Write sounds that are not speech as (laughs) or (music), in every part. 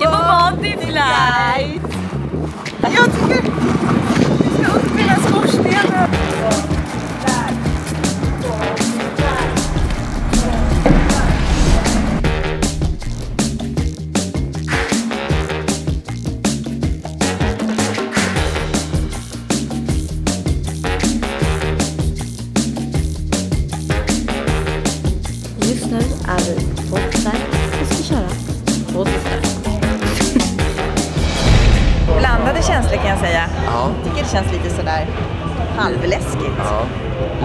ska på Bodyfly! Jag tycker vi ska upp i den här skorstenen. Just nu är vi på Bodyfly och ska köra Bodyfly. Blandade känslor kan jag säga. Ja. Jag tycker det känns lite sådär halvläskigt. Ja.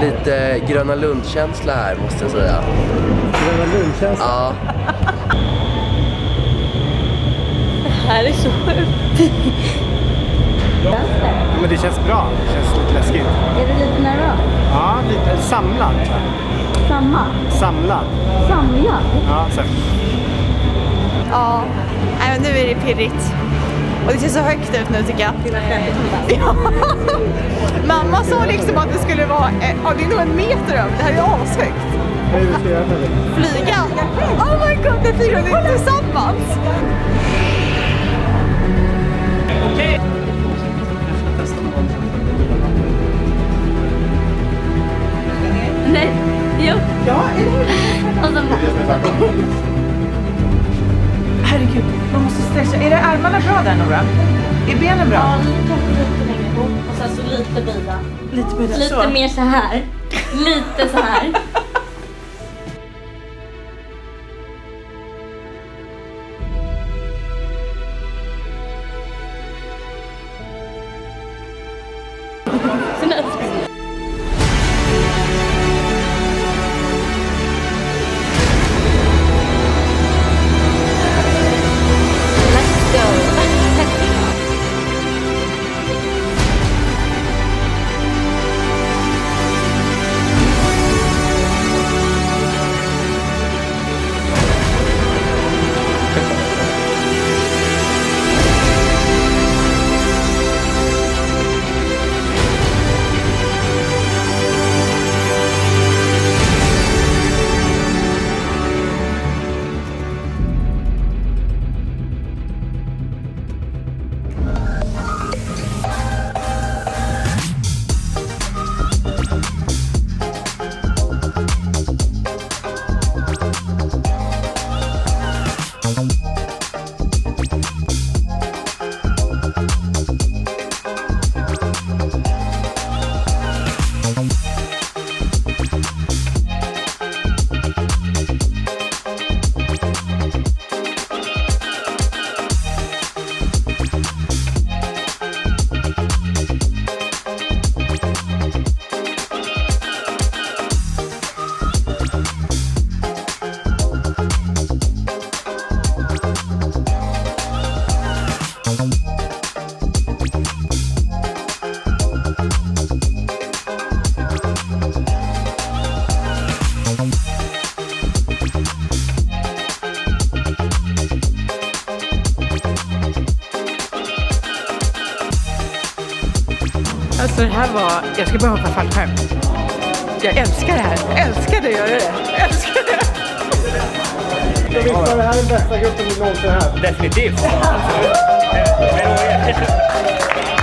Lite Gröna Lund-känsla här måste jag säga. Gröna Lund-känsla. Ja. Det här är så sjukt. Men det känns bra. Det känns lite läskigt. Är du lite nervös? Ja, lite samlad. Samma? Samlad. Samlad? Ja, så. Ja, Nej, men nu är det pirrigt. Och det ser så högt ut nu tycker jag. Ja. (laughs) Mamma sa liksom att det skulle vara, eh, ja det är nog en meter över, det här är ashögt. Vad är det du ska göra med det? Flyga! Oh my god, det flyger vi tillsammans! Nej, jo. Ja, är det Och så Herregud, man måste stretcha. Är det armarna bra där Nora? Är benen bra? Ja, kanske lite längre bort och sen så lite böjda. Lite böjda. Lite så. mer så här. Lite så här. Alltså det här var, jag ska bara hoppa fallskärm. Jag älskar det här, jag älskar att göra det. Älskar det. Så visst var det här den bästa gruppen du någonsin haft? Definitivt. (laughs)